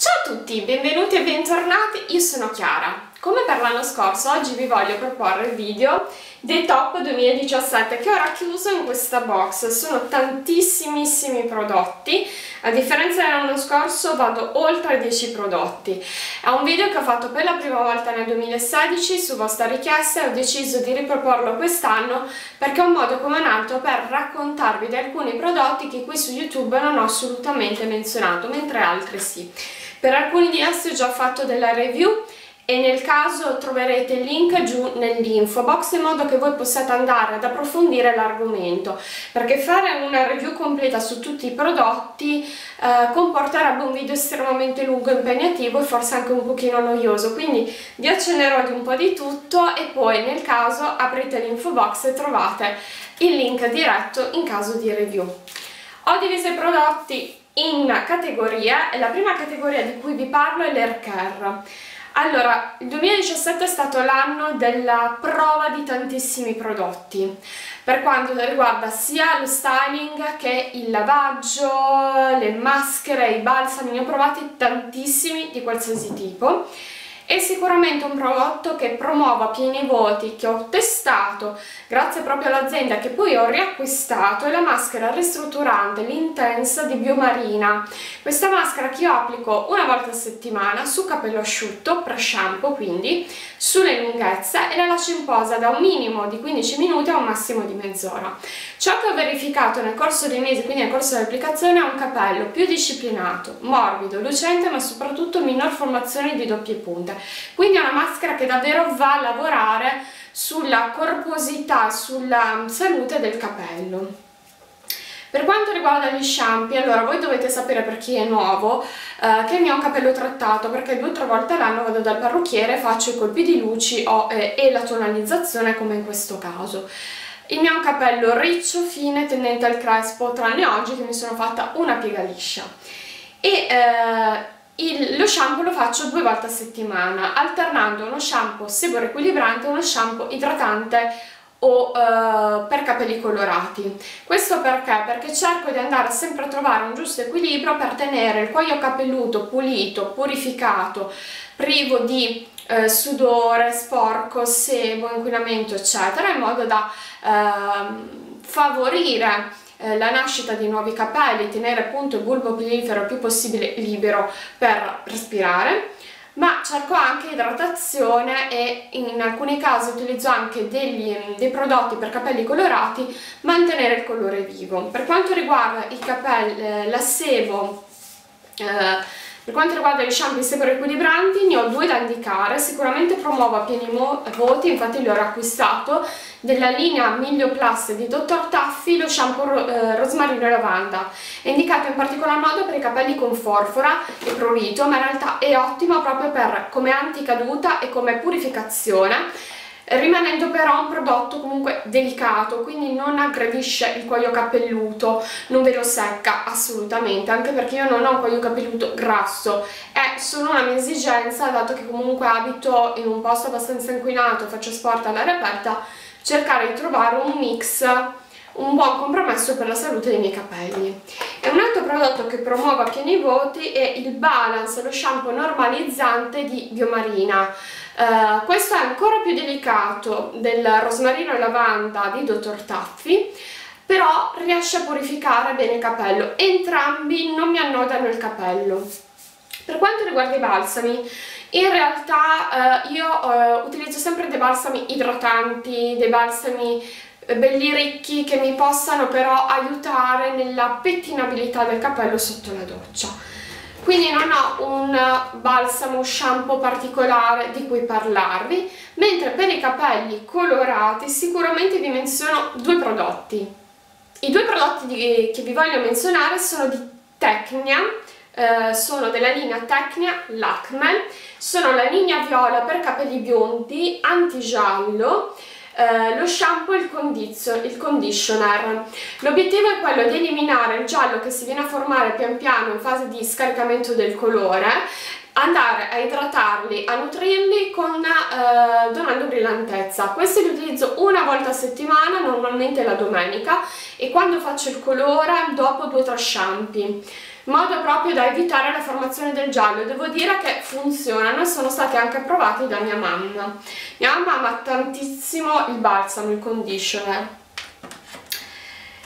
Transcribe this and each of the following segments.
Ciao a tutti, benvenuti e bentornati, io sono Chiara. Come per l'anno scorso, oggi vi voglio proporre il video dei top 2017 che ho racchiuso in questa box. Sono tantissimissimi prodotti, a differenza dell'anno scorso vado oltre 10 prodotti. È un video che ho fatto per la prima volta nel 2016 su vostra richiesta e ho deciso di riproporlo quest'anno perché è un modo come un altro per raccontarvi di alcuni prodotti che qui su YouTube non ho assolutamente menzionato, mentre altri sì. Per alcuni di essi ho già fatto della review e nel caso troverete il link giù nell'info box in modo che voi possiate andare ad approfondire l'argomento perché fare una review completa su tutti i prodotti eh, comporterebbe un video estremamente lungo, impegnativo e forse anche un pochino noioso quindi vi accennerò di un po' di tutto e poi nel caso aprite l'info box e trovate il link diretto in caso di review. Ho diviso i prodotti in categorie e la prima categoria di cui vi parlo è l'hair care. Allora, il 2017 è stato l'anno della prova di tantissimi prodotti per quanto riguarda sia lo styling che il lavaggio, le maschere, i balsami, ne ho provati tantissimi di qualsiasi tipo è sicuramente un prodotto che promuovo a pieni voti, che ho testato grazie proprio all'azienda che poi ho riacquistato, è la maschera ristrutturante, l'Intense di Biomarina. Questa maschera che io applico una volta a settimana su capello asciutto, pre-shampoo quindi, sulle lunghezze e la lascio in posa da un minimo di 15 minuti a un massimo di mezz'ora. Ciò che ho verificato nel corso dei mesi, quindi nel corso dell'applicazione, è un capello più disciplinato, morbido, lucente ma soprattutto minor formazione di doppie punte quindi è una maschera che davvero va a lavorare sulla corposità, sulla salute del capello. Per quanto riguarda gli shampoo, allora voi dovete sapere per chi è nuovo eh, che il mio capello trattato perché due o tre volte all'anno vado dal parrucchiere, faccio i colpi di luci o, eh, e la tonalizzazione come in questo caso. Il mio capello riccio, fine, tendente al crespo, tranne oggi che mi sono fatta una piega liscia. E eh, il, lo shampoo lo faccio due volte a settimana, alternando uno shampoo sebo-equilibrante e uno shampoo idratante o uh, per capelli colorati. Questo perché? Perché cerco di andare sempre a trovare un giusto equilibrio per tenere il cuoio capelluto pulito, purificato, privo di uh, sudore, sporco, sebo, inquinamento eccetera, in modo da uh, favorire eh, la nascita di nuovi capelli, tenere appunto il bulbo pilifero il più possibile libero per respirare ma cerco anche idratazione e in alcuni casi utilizzo anche degli, dei prodotti per capelli colorati mantenere il colore vivo. Per quanto riguarda i capelli, eh, la sebo eh, per quanto riguarda gli shampoo sempre equilibranti ne ho due da indicare, sicuramente promuovo a pieni voti, infatti li ho riacquistato, della linea Miglio Plus di Dr. Taffi lo shampoo eh, rosmarino e lavanda. È indicato in particolar modo per i capelli con forfora e prurito, ma in realtà è ottimo proprio per come anticaduta e come purificazione rimanendo però un prodotto comunque delicato, quindi non aggredisce il cuoio capelluto, non ve lo secca assolutamente, anche perché io non ho un cuoio capelluto grasso, è solo una mia esigenza, dato che comunque abito in un posto abbastanza inquinato, faccio sport all'aria aperta, cercare di trovare un mix un buon compromesso per la salute dei miei capelli. E un altro prodotto che promuovo a pieni voti è il Balance, lo shampoo normalizzante di Biomarina. Uh, questo è ancora più delicato del rosmarino e lavanda di Dr. Taffi, però riesce a purificare bene il capello. Entrambi non mi annodano il capello. Per quanto riguarda i balsami, in realtà uh, io uh, utilizzo sempre dei balsami idratanti, dei balsami belli ricchi che mi possano però aiutare nella pettinabilità del capello sotto la doccia. Quindi non ho un balsamo shampoo particolare di cui parlarvi mentre per i capelli colorati sicuramente vi menziono due prodotti. I due prodotti che vi voglio menzionare sono di Tecnia eh, sono della linea Tecnia Lacme sono la linea viola per capelli biondi anti-giallo eh, lo shampoo e il, il conditioner. L'obiettivo è quello di eliminare il giallo che si viene a formare pian piano in fase di scaricamento del colore andare a idratarli, a nutrirli con, eh, donando brillantezza. Questi li utilizzo una volta a settimana, normalmente la domenica, e quando faccio il colore dopo due o tre shampoo. Modo proprio da evitare la formazione del giallo. Devo dire che funzionano e sono stati anche approvati da mia mamma. Mia mamma ama tantissimo il balsamo, il conditioner.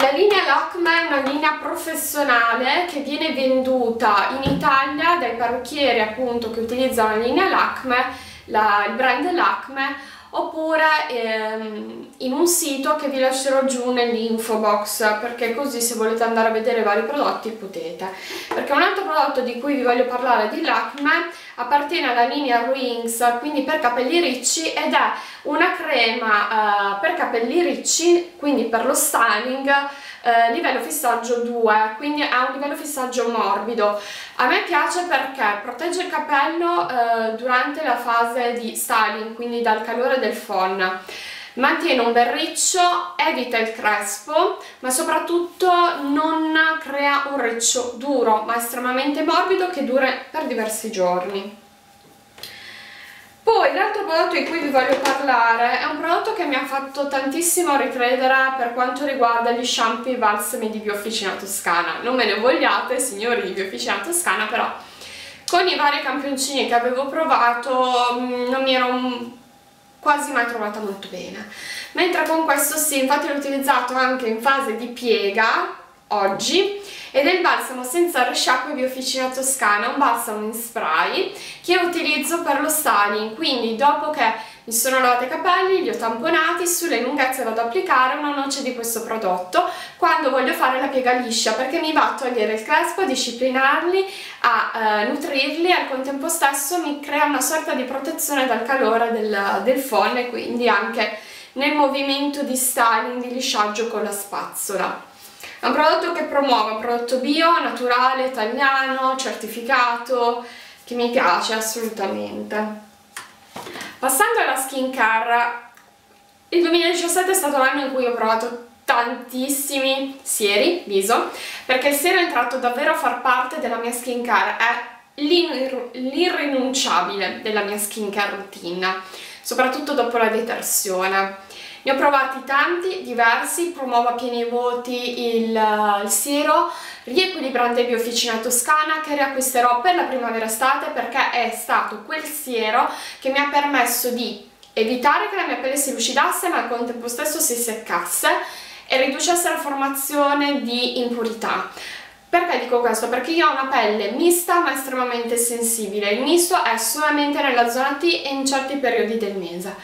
La linea Lacme è una linea professionale che viene venduta in Italia dai parrucchieri appunto che utilizzano la linea Lacme, la, il brand Lacme oppure ehm, in un sito che vi lascerò giù nell'info box perché così se volete andare a vedere vari prodotti potete. Perché un altro prodotto di cui vi voglio parlare di Lacme appartiene alla linea Rings quindi per capelli ricci ed è una crema uh, per capelli ricci quindi per lo styling uh, livello fissaggio 2 quindi ha un livello fissaggio morbido a me piace perché protegge il capello uh, durante la fase di styling quindi dal calore del phon mantiene un bel riccio, evita il crespo, ma soprattutto non crea un riccio duro, ma estremamente morbido che dura per diversi giorni. Poi l'altro prodotto di cui vi voglio parlare è un prodotto che mi ha fatto tantissimo ricredere per quanto riguarda gli shampoo balsami di Biofficina Toscana. Non me ne vogliate, signori di Biofficina Toscana, però con i vari campioncini che avevo provato mm, non mi ero quasi mai trovata molto bene mentre con questo sì, infatti l'ho utilizzato anche in fase di piega oggi ed è il balsamo senza risciacquo di Officina Toscana, un balsamo in spray che utilizzo per lo styling, quindi dopo che mi sono lavati i capelli, li ho tamponati, sulle lunghezze vado ad applicare una noce di questo prodotto quando voglio fare la piega liscia perché mi va a togliere il crespo, a disciplinarli, a eh, nutrirli e al contempo stesso mi crea una sorta di protezione dal calore del, del phon e quindi anche nel movimento di styling, di lisciaggio con la spazzola. È un prodotto che promuove, un prodotto bio, naturale, italiano, certificato, che mi piace assolutamente. Passando alla skincare, il 2017 è stato l'anno in cui ho provato tantissimi sieri viso perché il siero è entrato davvero a far parte della mia skincare, è l'irrinunciabile della mia skincare routine, soprattutto dopo la detersione. Ne ho provati tanti, diversi, promuovo a pieni voti il, il siero riequilibrante Biofficina Toscana che riacquisterò per la primavera-estate perché è stato quel siero che mi ha permesso di evitare che la mia pelle si lucidasse ma al contempo stesso si seccasse e riducesse la formazione di impurità. Perché dico questo? Perché io ho una pelle mista ma estremamente sensibile, il misto è solamente nella zona T e in certi periodi del mese.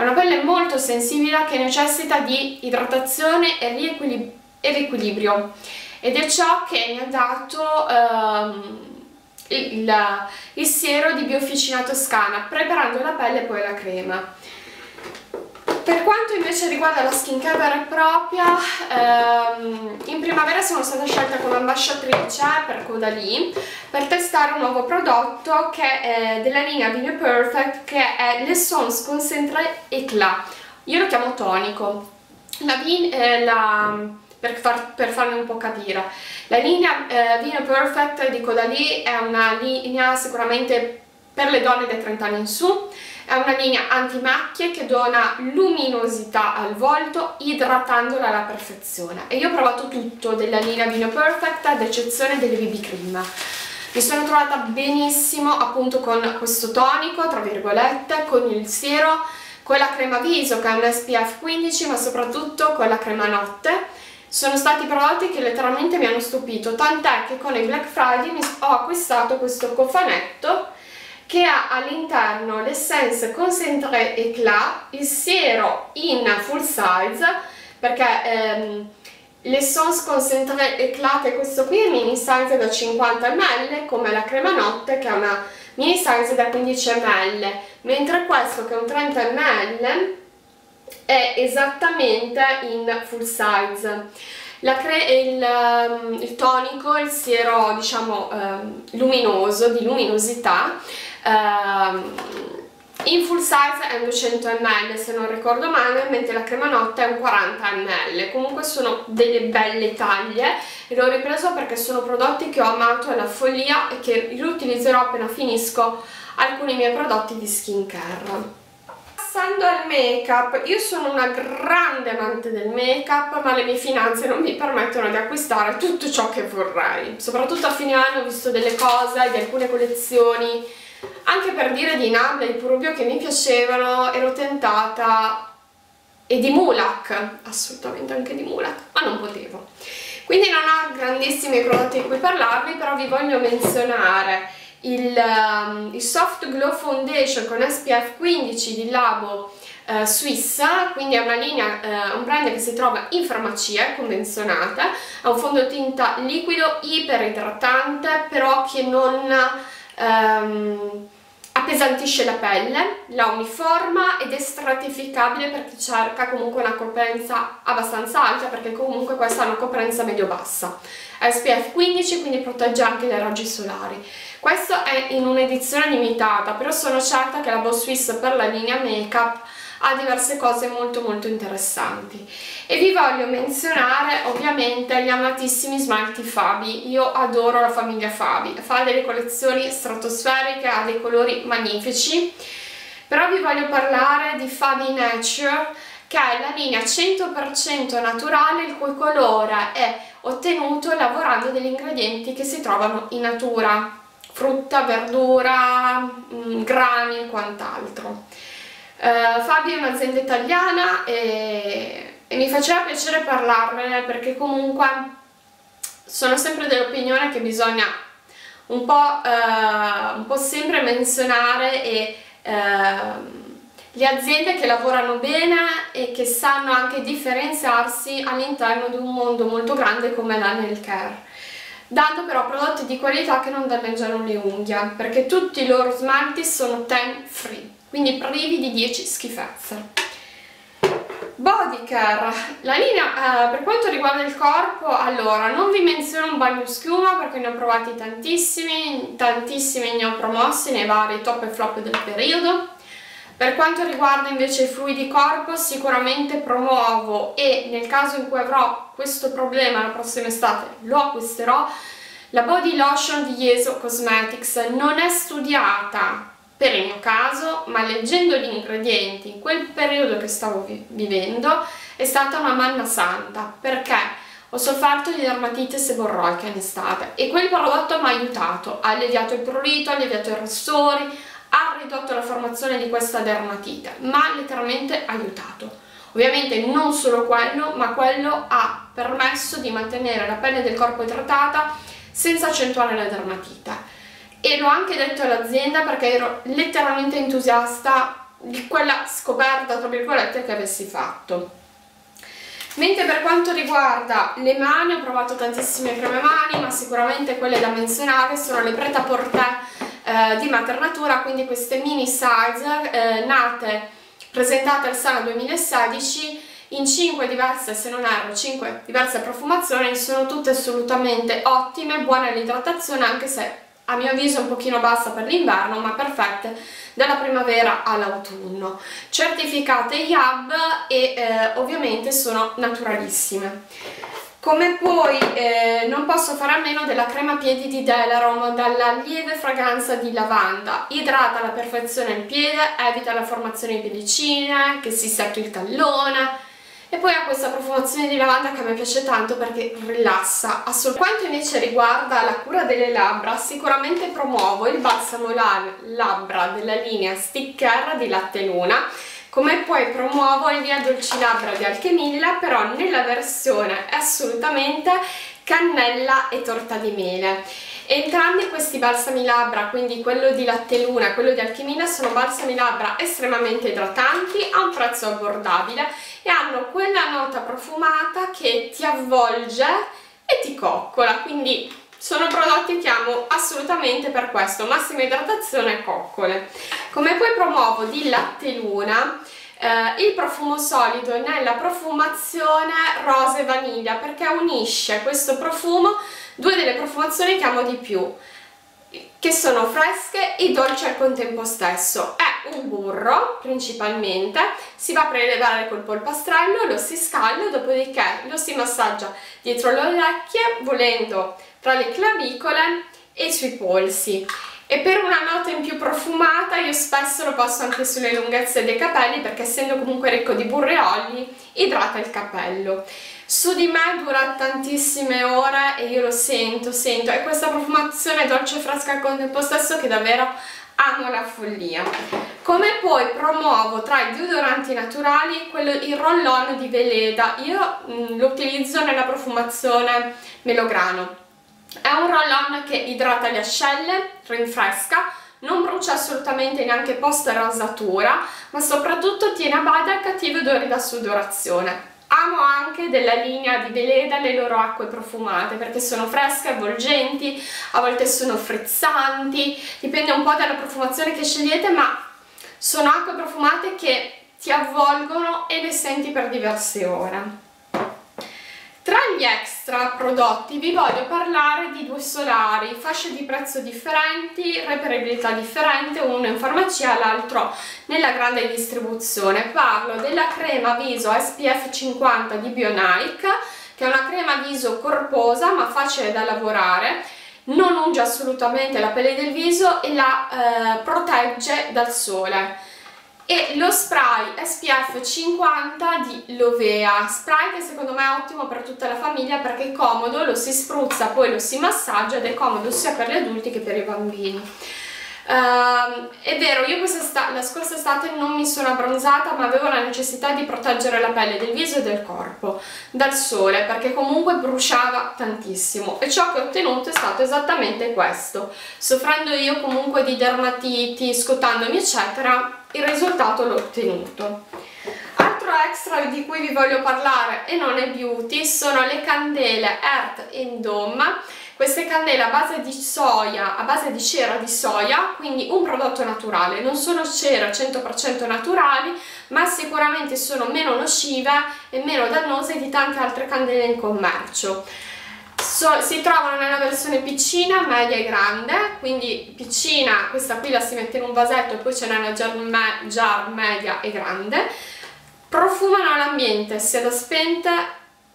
È una pelle molto sensibile che necessita di idratazione e, riequilib riequilibrio ed è ciò che mi ha dato ehm, il, il, siero di Biofficina Toscana preparando la pelle e poi la crema. Per quanto invece riguarda la skincare vera e propria, ehm, in primavera sono stata scelta come ambasciatrice per Caudalie per testare un nuovo prodotto che è della linea Vino Perfect che è l'Essence Concentré Eclat. Io lo chiamo tonico. La, eh, la, per, far, per, farmi un po' capire. La linea eh, Vino Perfect di Caudalie è una linea sicuramente per le donne dai 30 anni in su, è una linea antimacchie che dona luminosità al volto idratandola alla perfezione. E io ho provato tutto della linea Vino Perfect ad eccezione delle BB Cream. Mi sono trovata benissimo appunto con questo tonico tra virgolette con il siero con la crema viso che è un SPF 15 ma soprattutto con la crema notte. Sono stati prodotti che letteralmente mi hanno stupito tant'è che con il Black Friday ho acquistato questo cofanetto che ha all'interno l'Essence Concentré Eclat, il siero in full size, perché ehm, l'Essence Concentré Eclat è questo qui, è mini size da 50 ml, come la crema notte che è una mini size da 15 ml, mentre questo che è un 30 ml è esattamente in full size. Il, um, il, tonico, il siero diciamo um, luminoso, di luminosità, Um, in full size è un 200 ml se non ricordo male, mentre la crema notte è un 40 ml. Comunque sono delle belle taglie e l'ho ripreso perché sono prodotti che ho amato alla follia e che riutilizzerò appena finisco alcuni miei prodotti di skincare. Passando al make up, io sono una grande amante del make up ma le mie finanze non mi permettono di acquistare tutto ciò che vorrei. Soprattutto a fine anno ho visto delle cose di alcune collezioni anche per dire di Nabla e Purubio che mi piacevano ero tentata e di Mulak assolutamente anche di Mulak ma non potevo. Quindi non ho grandissimi prodotti di cui parlarvi però vi voglio menzionare il, um, il Soft Glow Foundation con SPF 15 di Labo uh, Suissa, quindi è una linea, uh, un brand che si trova in farmacia, convenzionata, ha un fondotinta liquido iperidratante, però che non um, appesantisce la pelle, la uniforma ed è stratificabile per chi cerca comunque una coprenza abbastanza alta perché comunque questa è una coprenza medio-bassa. SPF 15 quindi protegge anche dai raggi solari. Questo è in un'edizione limitata, però sono certa che la Boss Swiss per la linea make-up ha diverse cose molto molto interessanti. E vi voglio menzionare ovviamente gli amatissimi smalti Fabi. Io adoro la famiglia Fabi. Fa delle collezioni stratosferiche ha dei colori magnifici. Però vi voglio parlare di Fabi Nature che è la linea 100% naturale il cui colore è ottenuto lavorando degli ingredienti che si trovano in natura. Frutta, verdura, mm, grani e quant'altro Uh, Fabio è un'azienda italiana e, e, mi faceva piacere parlarvene perché comunque sono sempre dell'opinione che bisogna un po', uh, un po', sempre menzionare e, uh, le aziende che lavorano bene e che sanno anche differenziarsi all'interno di un mondo molto grande come l'anel care. Dando però prodotti di qualità che non danneggiano le unghie perché tutti i loro smalti sono ten free quindi privi di 10 schifezze. Body care, la linea eh, per quanto riguarda il corpo, allora non vi menziono un bagno schiuma perché ne ho provati tantissimi, tantissimi ne ho promossi nei vari top e flop del periodo. Per quanto riguarda invece i fluidi corpo sicuramente promuovo e nel caso in cui avrò questo problema la prossima estate lo acquisterò la body lotion di Yeso Cosmetics non è studiata per il mio caso, ma leggendo gli ingredienti in quel periodo che stavo vi vivendo è stata una manna santa, perché ho sofferto di dermatite seborroica in estate e quel prodotto mi ha aiutato, ha alleviato il prurito, ha alleviato i rossori, ha ridotto la formazione di questa dermatite, ma letteralmente aiutato. Ovviamente non solo quello, ma quello ha permesso di mantenere la pelle del corpo idratata senza accentuare la dermatite e l'ho anche detto all'azienda perché ero letteralmente entusiasta di quella scoperta, tra virgolette, che avessi fatto. Mentre per quanto riguarda le mani, ho provato tantissime creme mani, ma sicuramente quelle da menzionare sono le Preta Portè eh, di Maternatura, quindi queste mini size eh, nate, presentate al Sana 2016, in 5 diverse, se non erro, 5 diverse profumazioni, sono tutte assolutamente ottime, buone all'idratazione, anche se a mio avviso un pochino bassa per l'inverno ma perfette dalla primavera all'autunno. Certificate IAB e eh, ovviamente sono naturalissime. Come poi eh, non posso fare a meno della crema piedi di Delarom dalla lieve fragranza di lavanda. Idrata alla perfezione il piede evita la formazione di pellicine che si secca il tallone e poi ha questa profumazione di lavanda che a me piace tanto perché rilassa assolutamente. Quanto invece riguarda la cura delle labbra, sicuramente promuovo il balsamo labbra della linea Sticker di Latte Luna come poi promuovo il via dolci labbra di Alchemilla però nella versione assolutamente cannella e torta di mele Entrambi questi balsami labbra, quindi quello di Latte Luna e quello di Alchemina, sono balsami labbra estremamente idratanti, a un prezzo abbordabile e hanno quella nota profumata che ti avvolge e ti coccola, quindi sono prodotti che amo assolutamente per questo, massima idratazione e coccole. Come poi promuovo di Latte Luna eh, il profumo solido nella profumazione rosa e vaniglia perché unisce questo profumo due delle profumazioni che amo di più che sono fresche e dolci al contempo stesso. È un burro principalmente si va a prelevare col polpastrello lo si scalda dopodiché lo si massaggia dietro le orecchie volendo tra le clavicole e sui polsi. E per una nota in più profumata io spesso lo passo anche sulle lunghezze dei capelli perché essendo comunque ricco di burro e oli idrata il capello su di me dura tantissime ore e io lo sento, sento, è questa profumazione dolce e fresca al contempo stesso che davvero amo la follia. Come poi promuovo tra i deodoranti naturali quello, il roll-on di Veleda, io mh, lo utilizzo nella profumazione melograno. È un roll-on che idrata le ascelle, rinfresca, non brucia assolutamente neanche post rasatura, ma soprattutto tiene a bada i cattivi odori da sudorazione. Amo anche della linea di Veleda le loro acque profumate perché sono fresche, avvolgenti, a volte sono frizzanti, dipende un po' dalla profumazione che scegliete ma sono acque profumate che ti avvolgono e le senti per diverse ore. Tra gli extra prodotti vi voglio parlare di due solari, fasce di prezzo differenti, reperibilità differente, uno in farmacia l'altro nella grande distribuzione. Parlo della crema viso SPF 50 di Bionic, che è una crema viso corposa ma facile da lavorare, non unge assolutamente la pelle del viso e la eh, protegge dal sole e lo spray SPF 50 di Lovea, spray che secondo me è ottimo per tutta la famiglia perché è comodo, lo si spruzza, poi lo si massaggia ed è comodo sia per gli adulti che per i bambini. Uh, è vero, io la scorsa estate non mi sono abbronzata ma avevo la necessità di proteggere la pelle del viso e del corpo dal sole perché comunque bruciava tantissimo e ciò che ho ottenuto è stato esattamente questo. Soffrendo io comunque di dermatiti, scottandomi eccetera, il risultato l'ho ottenuto. Altro extra di cui vi voglio parlare e non è beauty sono le candele Earth in Dome queste candele a base di soia, a base di cera di soia, quindi un prodotto naturale, non sono cera 100% naturali, ma sicuramente sono meno nocive e meno dannose di tante altre candele in commercio. So, si trovano nella versione piccina, media e grande, quindi piccina, questa qui la si mette in un vasetto e poi c'è nella jar, me, jar media e grande. Profumano l'ambiente sia da spente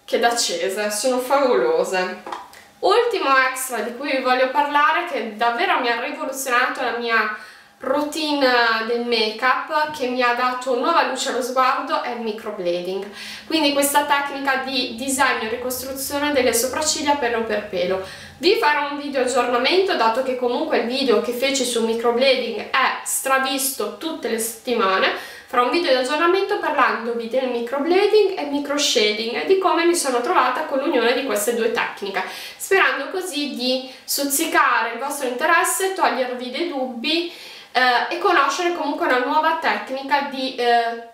che da accese, sono favolose. Ultimo extra di cui vi voglio parlare che davvero mi ha rivoluzionato la mia routine del make up che mi ha dato nuova luce allo sguardo è il microblading. Quindi questa tecnica di disegno e ricostruzione delle sopracciglia pelo per pelo. Vi farò un video aggiornamento dato che comunque il video che feci sul microblading è stravisto tutte le settimane. Farò un video di aggiornamento parlandovi del microblading e micro shading e di come mi sono trovata con l'unione di queste due tecniche sperando così di stuzzicare il vostro interesse, togliervi dei dubbi eh, e conoscere comunque una nuova tecnica di, eh,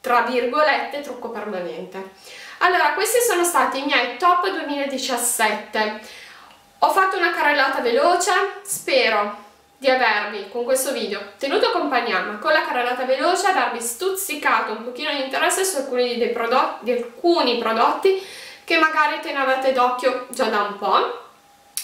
tra virgolette, trucco permanente. Allora, questi sono stati i miei top 2017. Ho fatto una carrellata veloce, spero di avervi con questo video tenuto compagnia ma con la carrellata veloce avervi stuzzicato un pochino di interesse su alcuni, prodotti, di alcuni prodotti che magari tenevate d'occhio già da un po'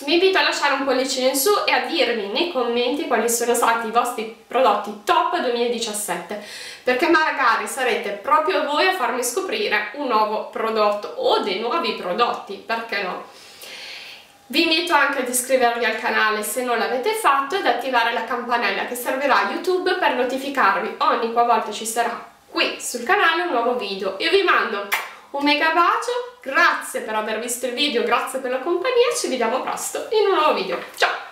Vi invito a lasciare un pollice in su e a dirmi nei commenti quali sono stati i vostri prodotti top 2017 perché magari sarete proprio voi a farmi scoprire un nuovo prodotto o dei nuovi prodotti, perché no? Vi invito anche ad iscrivervi al canale se non l'avete fatto ed attivare la campanella che servirà a YouTube per notificarvi ogni qualvolta ci sarà qui sul canale un nuovo video. Io vi mando un mega bacio, grazie per aver visto il video, grazie per la compagnia, ci vediamo presto in un nuovo video. Ciao!